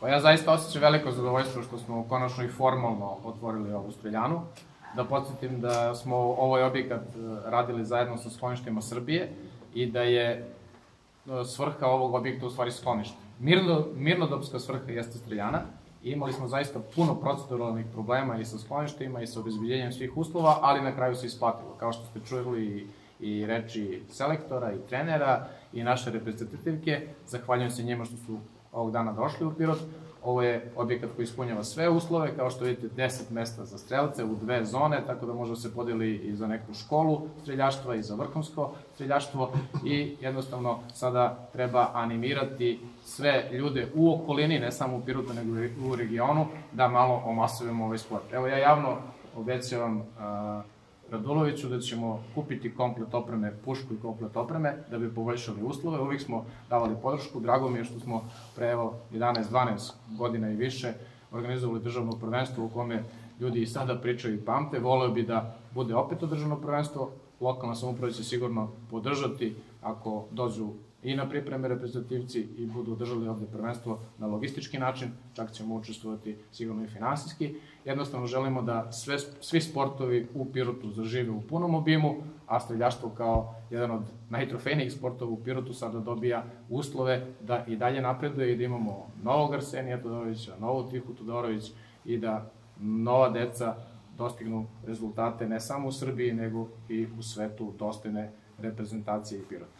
Pa ja zaista osjećam veliko zadovoljstvo što smo konačno i formalno otvorili ovu streljanu. Da podsjetim da smo ovaj objekat e, radili zajedno sa skloništima Srbije i da je e, svrha ovog objekta u stvari sklonište. Mirno, mirnodopska svrha jeste streljana i imali smo zaista puno proceduralnih problema i sa skloništima i sa obezbiljenjem svih uslova, ali na kraju se isplatilo. Kao što ste čuli i, i reči selektora i trenera i naše reprezentativke, zahvaljujem se njima što su ovog dana došli u Pirot. Ovo je objekat koji ispunjava sve uslove, kao što vidite 10 mesta za strelce u dve zone, tako da može da se podeli i za neku školu streljaštva i za vrhunsko streljaštvo i jednostavno sada treba animirati sve ljude u okolini, ne samo u Pirotu nego i u regionu, da malo omasujemo ovaj sport. Evo ja javno obećavam uh, Raduloviću da ćemo kupiti komplet opreme, pušku i komplet opreme da bi poboljšali uslove. Uvijek smo davali podršku, drago mi je što smo pre evo 11-12 godina i više organizovali državno prvenstvo u kome ljudi i sada pričaju i pamte. Voleo bi da bude opet održano prvenstvo, lokalna samuprava će sigurno podržati ako dođu i na pripreme reprezentativci i budu održali ovde prvenstvo na logistički način, čak ćemo učestvovati sigurno i finansijski. Jednostavno želimo da sve, svi sportovi u Pirotu zažive u punom obimu, a streljaštvo kao jedan od najtrofejnijih sportova u Pirotu sada dobija uslove da i dalje napreduje i da imamo novog Arsenija Todorovića, novog Tihu Todorović i da nova deca dostignu rezultate ne samo u Srbiji, nego i u svetu dostojne reprezentacije i Pirota.